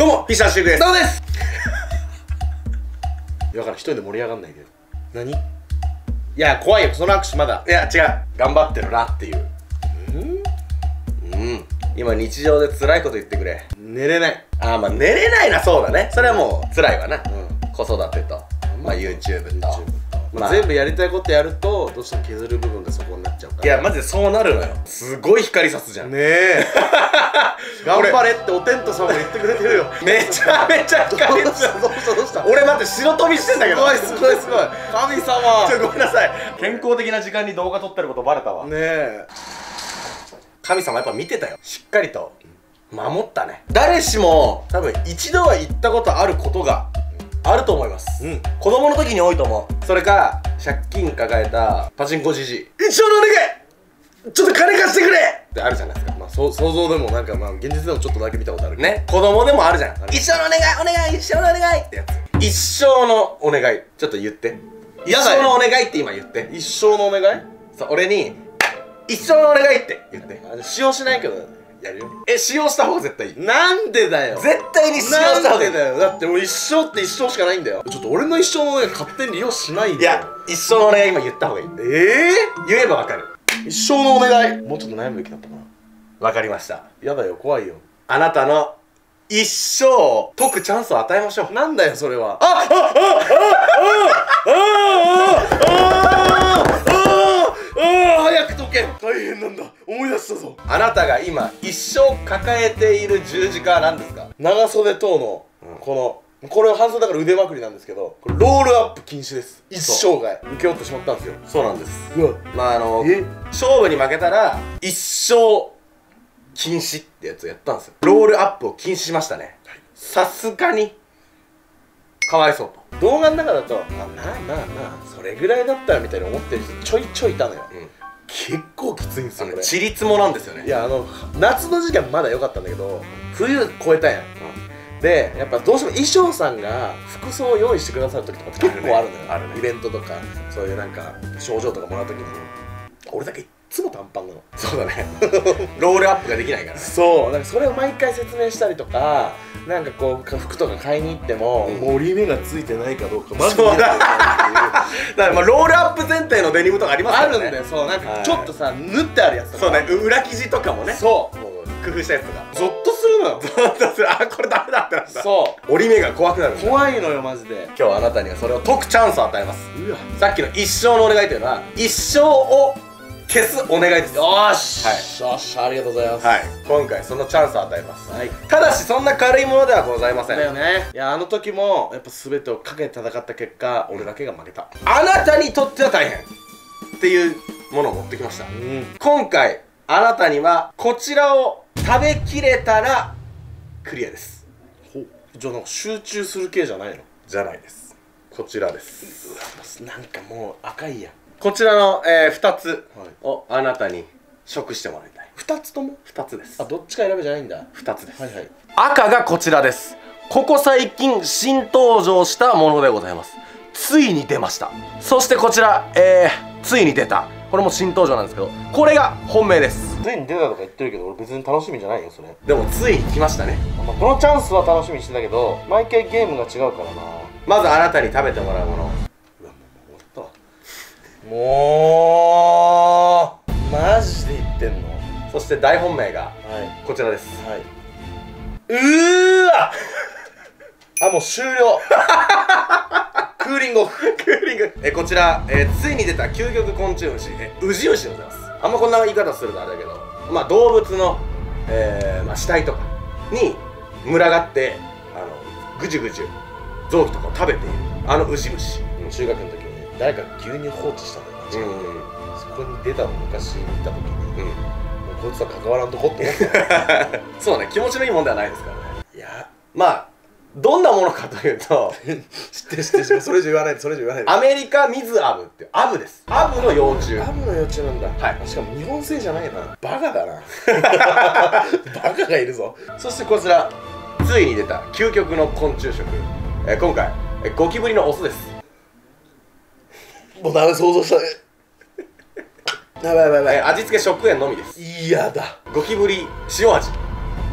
どうもフィッシャーシュです。どうです。だから一人で盛り上がんないで何？いや怖いよ。その握手まだ。いや違う。頑張ってるなっていう。うん？今日常で辛いこと言ってくれ。寝れない。あーまあ寝れないなそうだね。それはもう辛いわな、ん。子育てと、まあ、YouTube と。YouTube まあ全部やりたいことやるとどうしても削る部分がそこになっちゃうから。いやマジでそうなるのよ。すごい光さすじゃん、ねえ。頑張れ。っておテントさんも言ってくれてるよ。めちゃめちゃどう光さしたどうしたどうした俺待って白飛びしてんだけどすごいすごいすごい神様ちょごめんなさい健康的な時間に動画撮ってることバレたわ、ねえ神様やっぱ見てたよしっかりと守ったね誰しも多分一度は行ったことあることがあると思います、うん。子供の時に多いと思う。それか借金抱えたパチンコじじい。一生のお願い。ちょっと金貸してくれ。ってあるじゃないですか。まあそう想像でもなんかまあ現実でもちょっとだけ見たことあるね。子供でもあるじゃん。る。一生のお願いお願い一生のお願い。ってやつ。一生のお願い。ちょっと言って。一やだよ。生のお願いって今言って。一生のお願い？そう俺に一生のお願いって言って。あ使用しないけどやるよ。え使用した方が絶対いい。なんでだよ。絶対に使用した方がいい。でだよ。だって俺一生って一生しかないんだよ。ちょっと俺の一生のね勝手に利用しないでいや一生のお願い今言った方がいい。え言えばわかる。え一生のお願い？もうちょっと悩むべきだったかな。わかりました。やだよ怖いよ。あなたの一生を解くチャンスを与えましょう。なんだよそれは。あああああああああ早く解け大変なんだ思い出したぞ。あなたが今一生抱えている十字架は何ですか？長袖等のこのこれは半袖だから腕まくりなんですけどこれロールアップ禁止です。一生涯受け負ってしまったんですよ。そうなんです。うわ。まああのえ？勝負に負けたら一生禁止ってやつをやったんですよ。ロールアップを禁止しましたね。さすがにかわいそうと。動画の中だとまあまあまあまあそれぐらいだったらみたいに思ってる人ちょいちょいいたのよ。うん結構きついんですよちりつもなんですよね。いやあの夏の時期はまだ良かったんだけど冬超えたやん。でやっぱどうしても衣装さんが服装を用意してくださる時とかって結構あるのよ。あるね。イベントとかそういうなんか賞状とかもらう時に。俺だけつも短パンなの。そうだね。ロールアップができないから。ねそう。なんかそれを毎回説明したりとかなんかこう服とか買いに行っても、うん。折り目がついてないかどうかまずそう見ないといけないだ。からまあロールアップ前提のデニムとかありますからね。あるんだよ。そう。なんかはい。ちょっとさ縫ってあるやつとか。そうね。裏生地とかもね。そう。工夫したやつとか。ゾッとするのよ。あこれダメだってなったそ折り目が怖くなる怖いのよマジで。今日あなたにはそれを解くチャンスを与えます。うわ。さっきの一生のお願いというのは一生を消すお願いです。よーし。はい。よっしゃありがとうございます。はい。今回そのチャンスを与えます。はい。ただしそんな軽いものではございません。だよね。いやあの時もやっぱ全てをかけて戦った結果俺だけが負けた。あなたにとっては大変っていうものを持ってきました。うん。今回あなたにはこちらを食べきれたらクリアです。ほじゃあなんか集中する系じゃないの？じゃないです。こちらです。うわなんかもう赤いやんこちらの、え2つはい。をあなたに食してもらいたい。2つとも？2つです。あどっちか選べじゃないんだ。2つです、はいはい。赤がこちらです。ここ最近新登場したものでございます。ついに出ました。そしてこちらえー、ついに出た。これも新登場なんですけどこれが本命です。ついに出たとか言ってるけど俺別に楽しみじゃないよそれ、でもついに来ましたね。まあ、このチャンスは楽しみにしてたけど毎回ゲームが違うからな。まずあなたに食べてもらうものもうマジで言ってんの。そして大本命がはい。こちらです。はい。うーわ！あもう終了。クーリングオフ。クーリング。えこちら、えーついに出た究極昆虫虫。えウジ虫でございます。あんまこんな言い方するとあれだけど。まあ動物の、えーまあ、死体とかに群がってあのぐじゅぐじゅ臓器とかを食べているあのウジ虫。中学の時。に誰かが牛乳放置したのよマジで。うん。そこに出たの昔見た時に。うん。もうこいつは関わらんとこって思った。よ そうね気持ちのいいもんではないですからね。いや。まあどんなものかというと 知ってる知ってそれ以上言わないでそれ以上言わない。でアメリカミズアブってアブです。アブの幼虫。アブの幼虫なんだ。はい。しかも日本製じゃないな。バカだな。バカがいるぞ。そしてこちらついに出た究極の昆虫食、えー今回、えーゴキブリのオスですもうダメ想像したね。やばいやばいやばい。えー味付け食塩のみです。嫌だ。ゴキブリ塩味。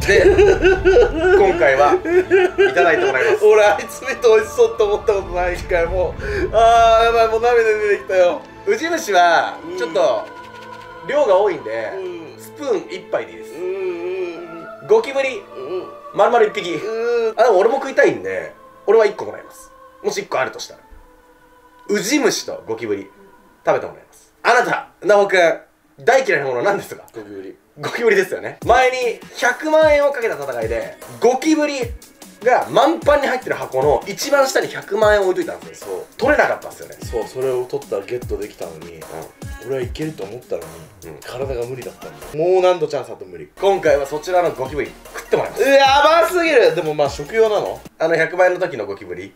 で今回はいただいてもらいます。俺あいつ見て美味しそうって思ったことない。一回もあーやばいもう涙出てきたよ。ウジ虫はちょっと量が多いんでうん。スプーン1杯でいいです。うんうんゴキブリうん丸々1匹。うん。あでも俺も食いたいんで俺は1個もらいます。もし1個あるとしたらウジ虫とゴキブリ食べてもらいます。あなた直くん大嫌いなものは何ですか？ゴキブリ。ゴキブリですよね。前に100万円をかけた戦いでゴキブリが満帆に入ってる箱の一番下に100万円を置いといたんですよ。そう。取れなかったんですよね。そうそれを取ったらゲットできたのに俺はいけると思ったのに、うん。体が無理だったんだ。もう何度チャンスあっても無理。今回はそちらのゴキブリ食ってもらいます。やばすぎる。でもまあ食用なの？あの100万円の時のゴキブリ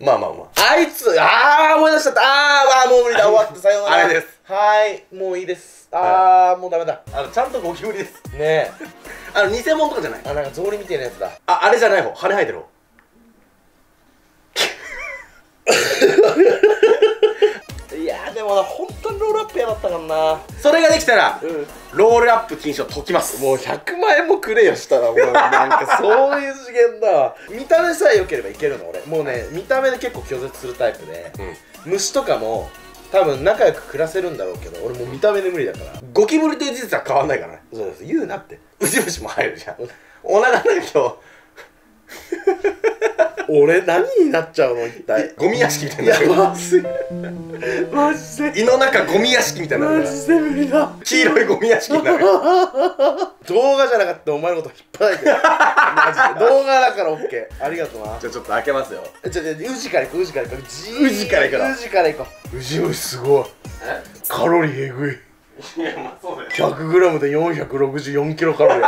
まあまあまあ。あいつああ思い出しちゃった。あーあーもう無理だ終わってさようなら。あれです。はーいもういいです。ああ、もうダメだ。あのちゃんとゴキブリです。ねえ。あの偽物とかじゃない。あなんか草履みたいなやつだ。ああれじゃない方羽生えてる方 でもな本当にロールアップやだったからな。それができたらうん。ロールアップ禁止を解きます。もう100万円もくれよしたらもう。なんかそういう次元だわ。見た目さえ良ければいけるの俺。もうね見た目で結構拒絶するタイプで。うん。虫とかも多分仲良く暮らせるんだろうけど俺もう見た目で無理だから。ゴキブリという事実は変わんないからね。そうです。言うなって。ウジ虫も入るじゃん。お腹の中と俺何になっちゃうの？一体。ゴミ屋敷みたいにいやなるマジで。マジで胃の中ゴミ屋敷みたいになる。かジで無理だ。黄色いゴミ屋敷になる。動画じゃなかったらお前のこと引っ張られてマジで。動画だから OK ありがとうな。じゃあちょっと開けますよ。えちょちょ宇治から行こう宇治から行こう宇治から行くの宇治から行こう。宇治虫すごい。え？カロリーえぐい。いやまあそうだよ。100g で464キロカロリー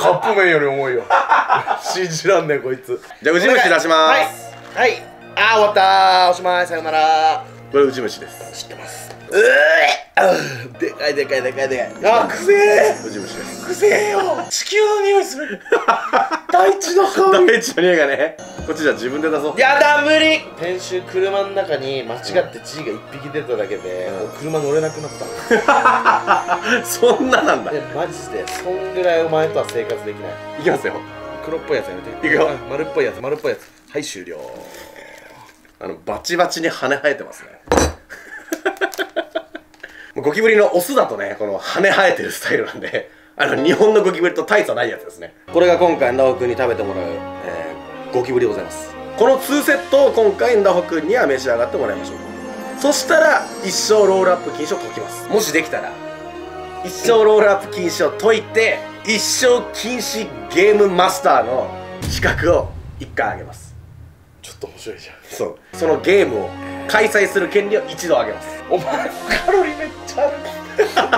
カップ麺より重いよ。信じらんねんこいつ。じゃあウジ虫出します。はい。はい。あー終わったー。おしまい。さよなら。これウジ虫です。知ってます。うえでかいでかいでかいでかい。あくせえ。ウジ虫ですくせえよ。地球の匂いする。大地の香り。大地の匂いがね。こっちじゃあ自分で出そう。やだ無理。先週車の中に間違って G が1匹出ただけで、うん。もう車乗れなくなった。の そんななんだ。でマジで。そんぐらいお前とは生活できない。いきますよ。黒っぽいやつやめて。いくよ。あ丸っぽいやつ丸っぽいやつ。はい終了あのバチバチに羽生えてますね。ゴキブリのオスだとねこの羽生えてるスタイルなんであの日本のゴキブリと大差ないやつですね。これが今回直くんに食べてもらう、えーゴキブリでございます。この2セットを今回直くんには召し上がってもらいましょう。そしたら一生ロールアップ禁止を解きます。もしできたら一生ロールアップ禁止を解いて一生禁止ゲームマスターの資格を1回あげます。と面白いじゃん。そう。そのゲームを開催する権利を一度あげます。お前カロリーめっちゃある。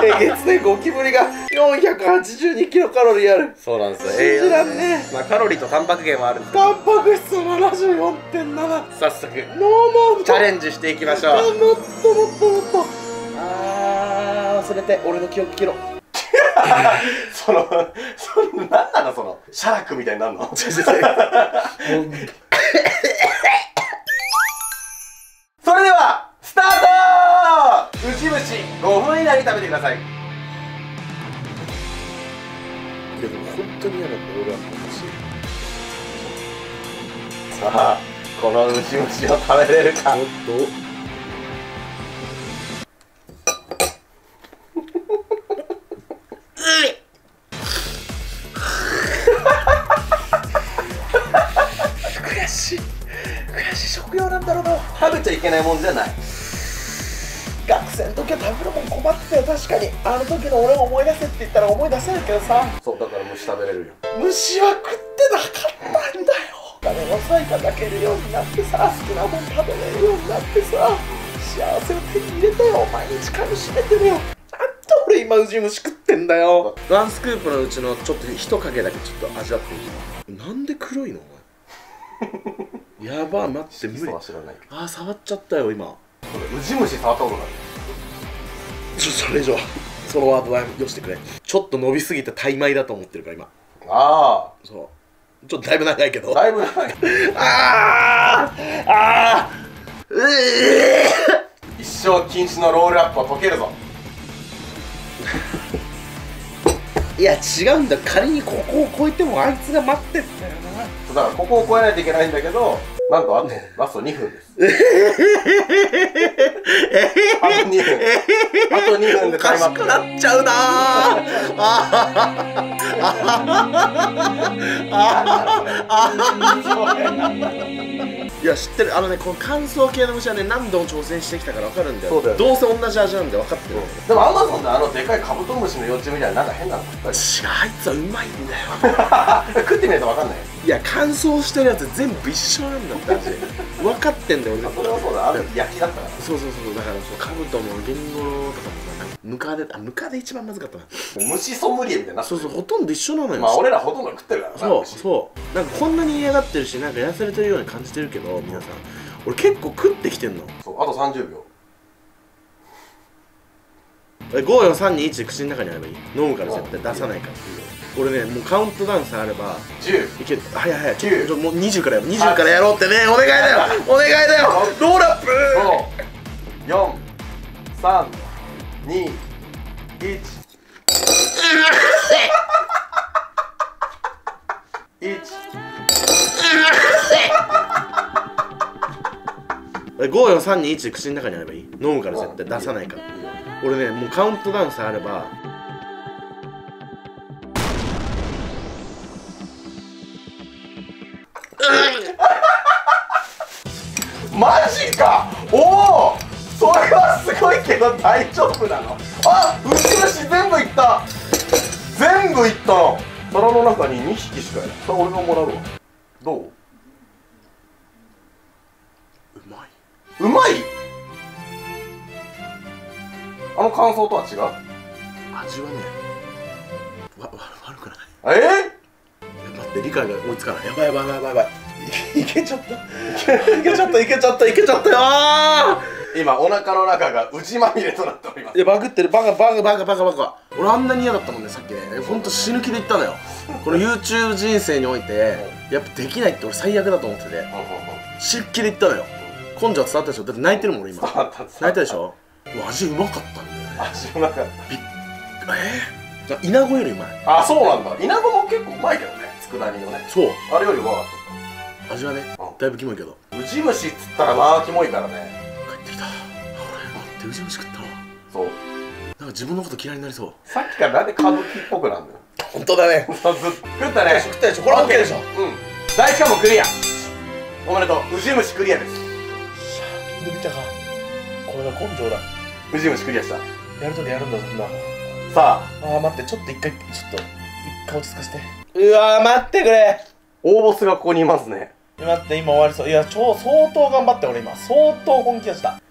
えげつねゴキブリが482キロカロリーある。そうなんです信じらんねまあカロリーとタンパク源もあるんですけタンパク質74.7ノーど早速。ノーチャレンジしていきましょう。もっともっともっと。あー忘れて俺の記憶切ろう。そのその何なのそのシャラクみたいになるの？それではスタート!ウジ虫5分以内に食べてください。でも本当に嫌なんだ俺は。さあこのウジ虫を食べれるか？しい悔しい食用なんだろうな。食べちゃいけないもんじゃない。学生の時は食べるもん困ってたよ。確かに。あの時の俺を思い出せって言ったら思い出せるけどさ。そうだから虫食べれるよ。虫は食ってなかったんだよ。金のさいただけるようになってさ好きなもん食べれるようになってさ幸せを手に入れたよ。毎日噛みしめてるよ。俺今ウジ虫食ってんだよ。ワンスクープのうちのちょっと一かけだけちょっと味わってみて。なんで黒いの？お前やば待って無理。は知らないあー触っちゃったよ今。ウジ虫触ったことない。ちょそれ以上そのワードはよしてくれ。ちょっと伸びすぎて怠米だと思ってるから今。あそう。ちょっとだいぶ長いけど。あだいぶ長い。あ ーあー。うえ一生禁止のロールアップを解けるぞ。いいや違うんだ仮にここを越えてもあいつが待ってんだよな。だからここを越えないといけないんだけどなんとあとラスト2分です。あと2分。あと2分でおかしくなっちゃうな。いや知ってる。あのねこの乾燥系の虫はね何度も挑戦してきたから分かるんだよ。そうだよね。どうせ同じ味なんで分かってる、でもアマゾンであのでかいカブトムシの幼虫みたいななんか変なの違うあいつはうまいんだよ。食ってみないと分かんないいや乾燥してるやつ全部一緒なんだって味分かってんだよ俺それはそうだ。あの焼きだったから。そうそうそうだからそうカブトもゲンゴロウとかもさムカデあムカデ一番まずかったな。虫ソムリエみたいになそうそうほとんど一緒なのよ。まあ俺らほとんど食ってるからなそう虫。そう。なんかこんなに嫌がってるしなんか痩せれてるように感じてるけど皆さん。俺結構食ってきてんの。そうあと30秒え54321で口の中にあればいい？飲むから絶対出さないから俺ねもうカウントダウンさえあれば10いける。早い早い。ちょ9ちょもう20からやろう。20からやろうってね。お願いだよ。お願いだよ。ローラップ。5 4 3 2 1 1え54321で口の中にあればいい。飲むから絶対出さないから。俺ねもうカウントダウンさえあればど大丈夫なの？あうちのし全部いった。全部いったの。皿の中に2匹しかいない。それ俺がもらうわ。どう？うまい。うまい？あの感想とは違う？味はねわわ悪くない。え？いや待って理解が追いつかない。やばいやばいやばいやばい。いけちゃった。いけちゃったいけちゃったいけちゃったよーー、今お腹の中がうじまみれとなっております。いやバグってる。バカバカバカバカバカ俺あんなに嫌だったもんねさっき。ねほんと死ぬ気で言ったのよ。この YouTube 人生においてやっぱできないって俺最悪だと思ってて。死ぬ気で言ったのよ。根性は伝わったでしょ？だって泣いてるもん俺今。泣いたでしょ？味うまかったんだよね。味の中えー、イナゴよりうまい。あそうなんだ。イナゴも結構うまいけどね佃煮のね。そう。あれよりうまかっ味はねうん。だいぶキモいけど。たウジ虫っつったらまあキモいからね俺待ってウジ虫食ったわ。そう。なんか自分のこと嫌いになりそう。さっきからなんで歌舞伎っぽくなんだよ。本当だね。ずっ食ったね。食ったでしょこれ OK でしょ。うん。第一関門クリア。おめでとう。ウジ虫クリアです。で見たか。これが根性だ。ウジ虫クリアした。やるときやるんだそんなさあ。あー待ってちょっと一回ちょっと一回落ち着かせて。うわー待ってくれ。大ボスがここにいますね。待って今終わりそう。いや超相当頑張って俺今。相当本気出した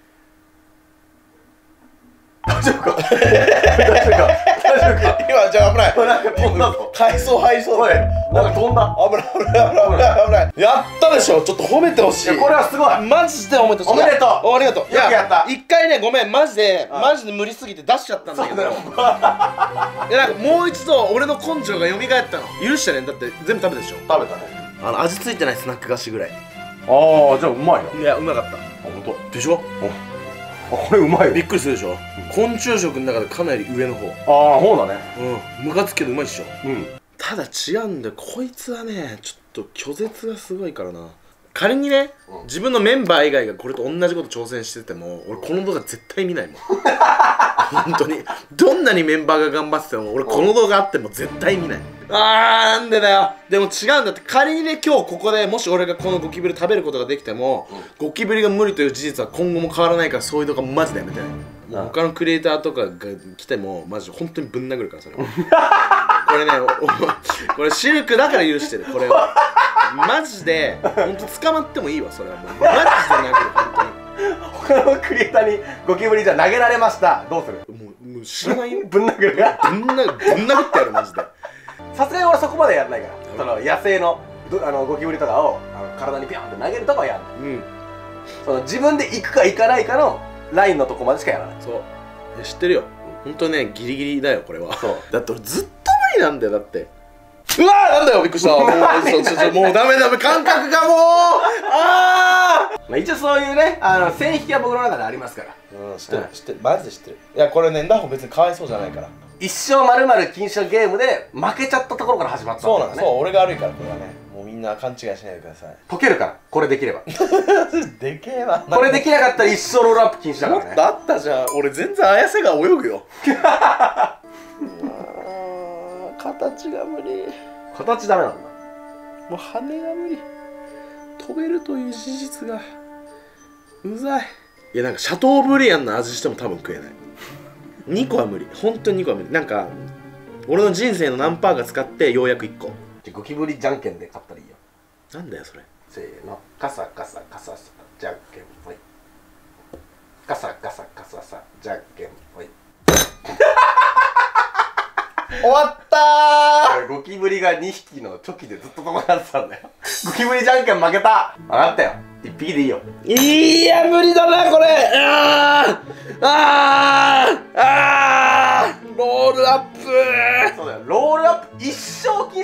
大丈夫か？大丈夫か？大丈夫か？今じゃあ危ない。なんか飛んだぞ。海藻入りそうだよなんか飛んだ。危ない危ない危ない危ない。やったでしょ？ちょっと褒めてほしい。いやこれはすごい。マジで褒めてほしい。おめでとう。おありがとう。よくやった。一回ねごめんマジであマジで無理すぎて出しちゃったんだけど。いやなんかもう一度俺の根性が蘇ったの。許してね。だって全部食べたでしょ？食べたね。あの味付いてないスナック菓子ぐらい。ああじゃあうまいないやうまかった。本当？でしょ？あこれうまいびっくりするでしょ？昆虫食の中でかなり上の方。ああそうだね。うん。ムカつくけどうまいっしょ。うん。ただ違うんだよ。こいつはねちょっと拒絶がすごいからな。仮にね、うん。自分のメンバー以外がこれと同じこと挑戦してても俺この動画絶対見ないもん。本当に。どんなにメンバーが頑張ってても俺この動画あっても絶対見ないあーなんでだよ。でも違うんだって。仮にね今日ここでもし俺がこのゴキブリ食べることができても、ゴキブリが無理という事実は今後も変わらないからそういう動画マジでやめてねもう他のクリエイターとかが来てもマジで本当にぶん殴るからそれは。これね これシルクだから許してるこれはマジで本当捕まってもいいわそれはもう。マジで殴る本他のクリエイターにゴキブリじゃ投げられましたどうする当にもうもう知らないよぶん殴るぶん殴ってやるマジでさすがに俺そこまでやらないから。その野生のどあのゴキブリとかをあの体にピョンって投げるとかはやらない。うん。その自分で行くか行かないかのラインのとこまでしかやらない。そう。知ってるよ。本当ねギリギリだよこれは。そう。だって俺ずっと無理なんだよだって。うわーなんだよびっくりした。もうダメダメ感覚がもう。あー。まあ、一応そういうねあの線引きは僕の中でありますから。うん知ってる知ってる。マジで知ってる。いやこれねナホ別にかわいそうじゃないから一生まるまる禁止のゲームで負けちゃったところから始まったそうなんだそう俺が悪いからこれはね。もうみんな勘違いしないでください。解けるからこれできれば。でけえな。これできなかったら一生ロールアップ禁止だからね。もっとあったじゃん。俺全然綾瀬が泳ぐよ。形が無理。形ダメなんだ。もう羽が無理。飛べるという事実がうざい。いやなんかシャトーブリアンの味しても多分食えない2個は無理。本当に2個は無理。なんか俺の人生の何パーか使ってようやく1個。じゃあゴキブリじゃんけんで勝ったらいいよ。なんだよそれ。せーの。カサカサカササじゃんけん。ぽい。カサカサカササじゃんけん。ぽい。終わった俺ゴキブリが2匹のチョキでずっと戦ってたんだよ。ゴキブリじゃんけん負けた。分かったよ。1匹でいいよ。いや無理だなこれ。あー。あ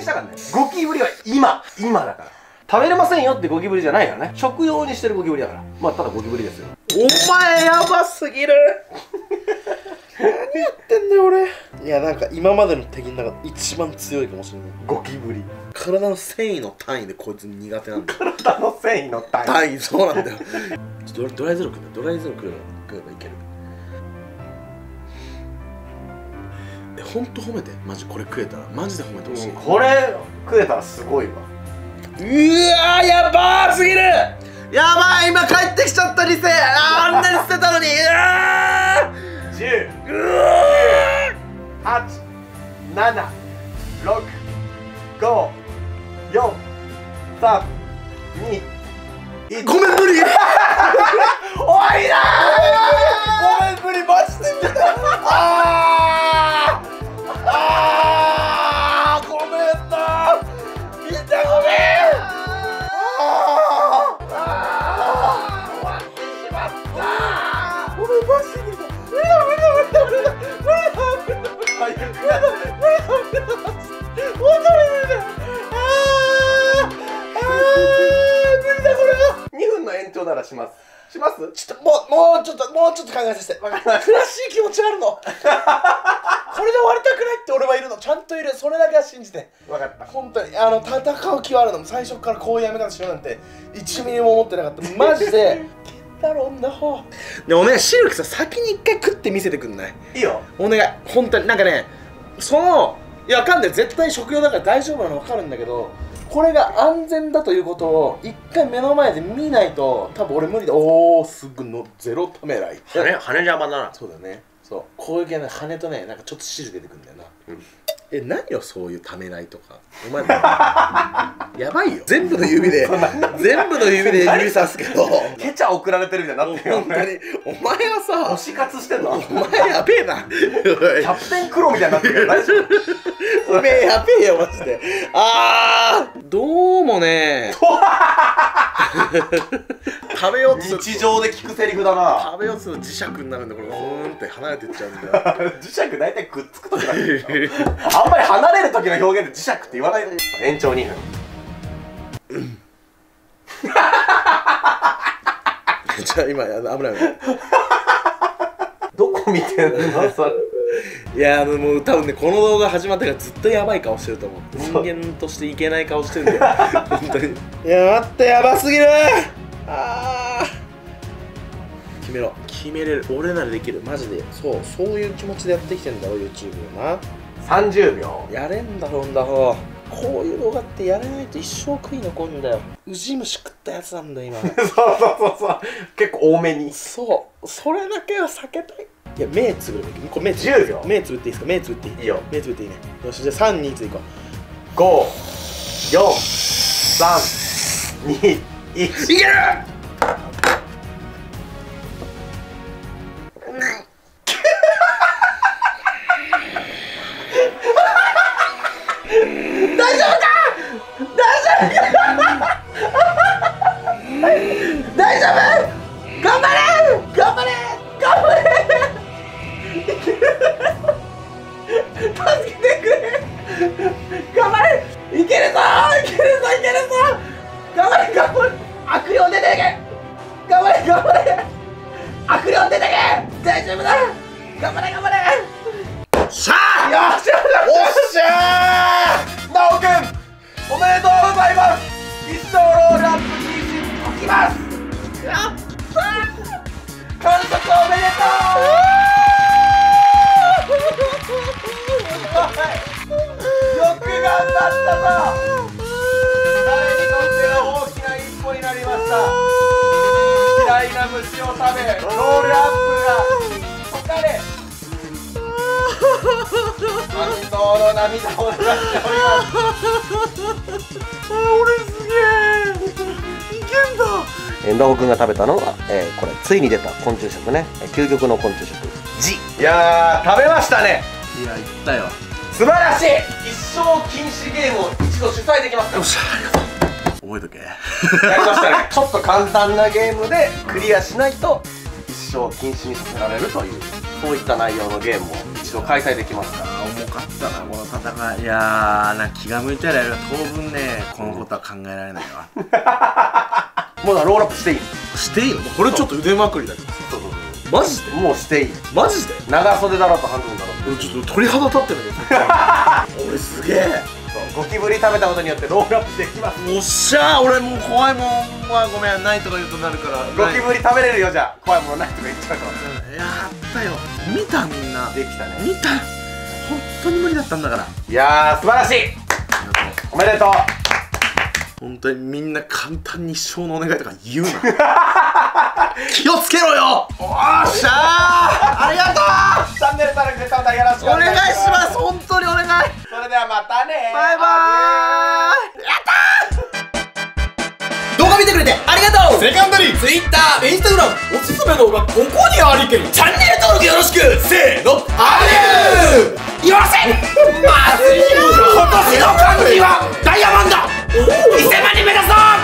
生禁止だからね。ゴキブリは今。今だから。食べれませんよってゴキブリじゃないからね。食用にしてるゴキブリだから。まあただゴキブリですよ。お前やばすぎる。何やってんだよ俺。いやなんか今までの敵の中で一番強いかもしれない。ゴキブリ。体の繊維の単位でこいつ苦手なんだよ。体の繊維の単位。単位そうなんだよ。ちょっとドライゼロくんだ。ドライゼロくれば食えばいけるえほんと褒めて。マジこれ食えたら。マジで褒めてほしい、うんこれ食えたらすごいわ。うわーやばーすぎる。やばい今帰ってきちゃったリセあんなに捨てたのに。うわ10ー。うわ8 7 6 5 4 3 2 1ーごめん無理。終わりだごめん無理マジで。無理あーあーごめんなみんなごめんあーあー終わってしまったごめんマジで無理だ無理だ無理だ無理だ無理だ無理だ無理だ無理だ無理だ無理だ無理だ本当に無理だあーあー無理だこれは2分の延長ならしますしますちょっともうちょっともうちょっと考えさせて悔しい気持ちがあるのこれで終わりたくないって俺はいるの。ちゃんといる。それだけは信じて。たわかった。本当にあの戦う気はあるの最初からこうやめ方しようなんて1ミリも思ってなかった。マジで。だろんなほでお願いシルクさ先に一回食って見せてくんない？いいよ。お願い本当に。なんかねそのいやわかんない。絶対食用だから大丈夫なの分かるんだけどこれが安全だということを一回目の前で見ないと多分俺無理だ。おおすぐのゼロためらい。羽羽邪魔だな。そうだよねそう。攻撃がね羽とねなんかちょっと汁出てくるんだよな、うん。え何よそういうためらいとか？お前やばいよ。全部の指で 全部の指で指さすけど。ケチャ送られてるみたいになって。るよ本当に。お前はさ推し活してんの？お前やべえな。キャプテンクロみたいになってるけど大丈夫おめえやべえよマジで。あー。どうもね 食べようとする。日常で聞くセリフだな。食べようとすると磁石になるんだこれ。ふーんって離れてっちゃうんだよ。磁石大体くっつく時だけどあんまり離れる時の表現で磁石って言わない。で延長2分。じゃあ今危ない危ない。どこ見てんのそれ。いやーもう多分ねこの動画始まってからずっとやばい顔してると思う。人間としていけない顔してるんだよ。本当に。いや待ってやばすぎる。あー決めろ。決めれる。俺ならできる。マジで。そう。そういう気持ちでやってきてんだろ YouTube をな。30秒。やれんだろんだろこういう動画ってやれないと一生食い残るんだよ。ウジ虫食ったやつなんだよ今。そうそうそうそう。結構多めに。そう。それだけは避けたい。いや目つぶるべき。これ目つぶ10秒。目つぶっていいですか？目つぶっていい？いいよ。目つぶっていいね。よしじゃあ3、2、1いこう。5 4 3 2 1いけるます。やった完食おめでとうよく頑張ったぞ。彼にとっての大きな一歩になりました。嫌いな虫を食べロールアップが。解かれ感動の涙を流しておりますだ遠藤君が食べたのは、えーこれついに出た昆虫食ね。えー究極の昆虫食。ジ。いやー食べましたね。いやいったよ。素晴らしい。一生禁止ゲームを一度主催できますかよっしゃ。ありがとう覚えとけ。らやりましたね。ちょっと簡単なゲームでクリアしないと一生禁止にさせられるというそういった内容のゲームを一度開催できますから。重かったなこの戦い。いやーなんか気が向いたらやる。が当分ねこのことは考えられないわ もうロールアップしていい。していいの？これちょっと腕まくりだけど。そうそうマジで？もうしていい。マジで？長袖だろうと半ズボンだろうと。ちょっと鳥肌立ってるけど俺すげえ。そうゴキブリ食べたことによってロールアップできます。おっしゃー俺もう怖いもんはごめんないとか言うとなるから。ゴキブリ食べれるよじゃあ。怖いものないとか言っちゃうかやったよ。見たみんな。らできたね。見た。本当に無理だったんだから。いやー素晴らしい。おめでとう本当にみんな簡単に一生のお願いとか言うな。気をつけろよ！おっしゃー！ありがとチャンネル登録グッドボタンよろしくうお願いします！本当にお願い！それではまたね。バイバ動画見てくれてありがとう！セカンダリー。Twitter、Instagram おすすめ動画ここにありけりチャンネル登録よろしく！せーの！ありゅーよせまずいよ。今年の漢字は ¡Y se manifestó!